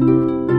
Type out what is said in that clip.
you